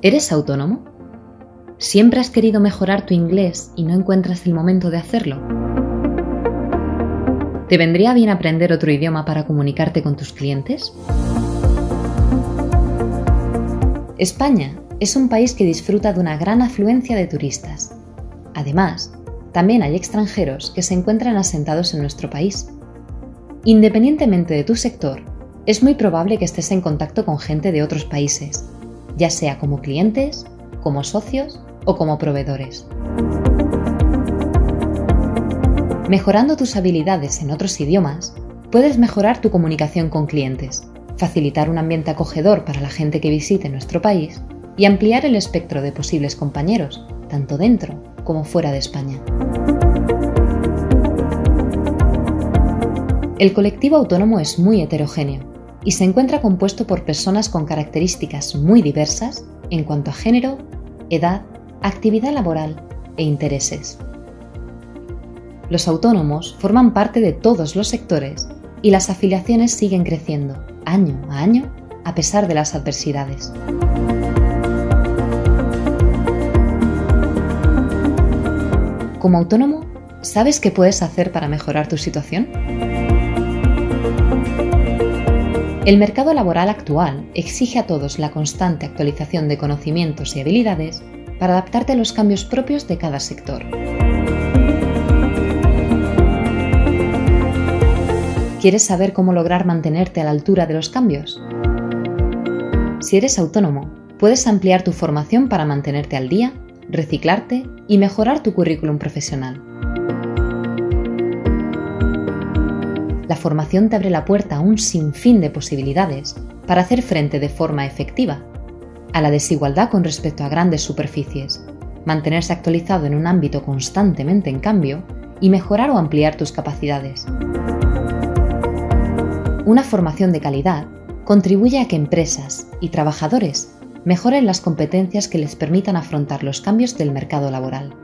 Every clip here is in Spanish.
¿Eres autónomo? ¿Siempre has querido mejorar tu inglés y no encuentras el momento de hacerlo? ¿Te vendría bien aprender otro idioma para comunicarte con tus clientes? España es un país que disfruta de una gran afluencia de turistas. Además, también hay extranjeros que se encuentran asentados en nuestro país. Independientemente de tu sector, es muy probable que estés en contacto con gente de otros países, ya sea como clientes, como socios o como proveedores. Mejorando tus habilidades en otros idiomas, puedes mejorar tu comunicación con clientes, facilitar un ambiente acogedor para la gente que visite nuestro país y ampliar el espectro de posibles compañeros, tanto dentro como fuera de España. El colectivo autónomo es muy heterogéneo y se encuentra compuesto por personas con características muy diversas en cuanto a género, edad, actividad laboral e intereses. Los autónomos forman parte de todos los sectores y las afiliaciones siguen creciendo año a año a pesar de las adversidades. Como autónomo, ¿sabes qué puedes hacer para mejorar tu situación? El mercado laboral actual exige a todos la constante actualización de conocimientos y habilidades para adaptarte a los cambios propios de cada sector. ¿Quieres saber cómo lograr mantenerte a la altura de los cambios? Si eres autónomo, puedes ampliar tu formación para mantenerte al día, reciclarte y mejorar tu currículum profesional. La formación te abre la puerta a un sinfín de posibilidades para hacer frente de forma efectiva a la desigualdad con respecto a grandes superficies, mantenerse actualizado en un ámbito constantemente en cambio y mejorar o ampliar tus capacidades. Una formación de calidad contribuye a que empresas y trabajadores mejoren las competencias que les permitan afrontar los cambios del mercado laboral.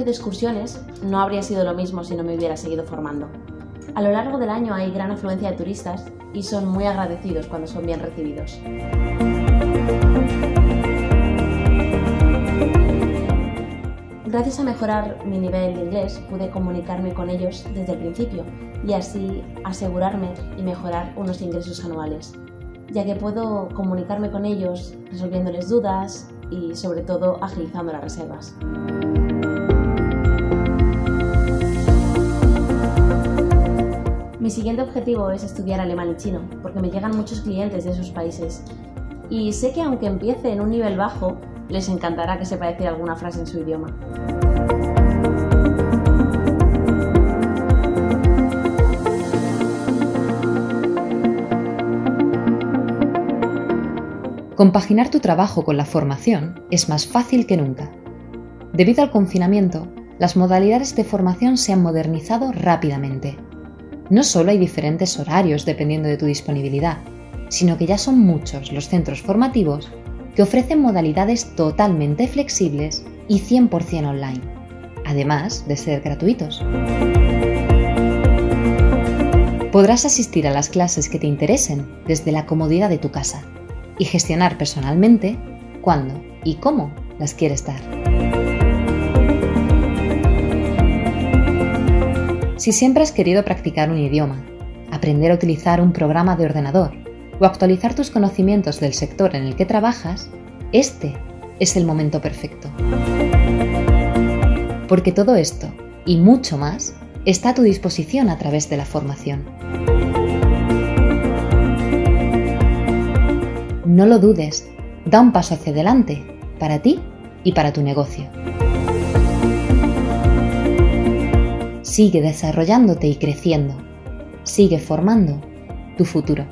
Negocio de excursiones no habría sido lo mismo si no me hubiera seguido formando. A lo largo del año hay gran afluencia de turistas y son muy agradecidos cuando son bien recibidos. Gracias a mejorar mi nivel de inglés pude comunicarme con ellos desde el principio y así asegurarme y mejorar unos ingresos anuales, ya que puedo comunicarme con ellos resolviéndoles dudas y sobre todo agilizando las reservas. Mi siguiente objetivo es estudiar alemán y chino, porque me llegan muchos clientes de esos países. Y sé que aunque empiece en un nivel bajo, les encantará que sepa decir alguna frase en su idioma. Compaginar tu trabajo con la formación es más fácil que nunca. Debido al confinamiento, las modalidades de formación se han modernizado rápidamente no solo hay diferentes horarios dependiendo de tu disponibilidad, sino que ya son muchos los centros formativos que ofrecen modalidades totalmente flexibles y 100% online, además de ser gratuitos. Podrás asistir a las clases que te interesen desde la comodidad de tu casa y gestionar personalmente cuándo y cómo las quieres dar. Si siempre has querido practicar un idioma, aprender a utilizar un programa de ordenador o actualizar tus conocimientos del sector en el que trabajas, este es el momento perfecto. Porque todo esto y mucho más está a tu disposición a través de la formación. No lo dudes, da un paso hacia adelante para ti y para tu negocio. Sigue desarrollándote y creciendo. Sigue formando tu futuro.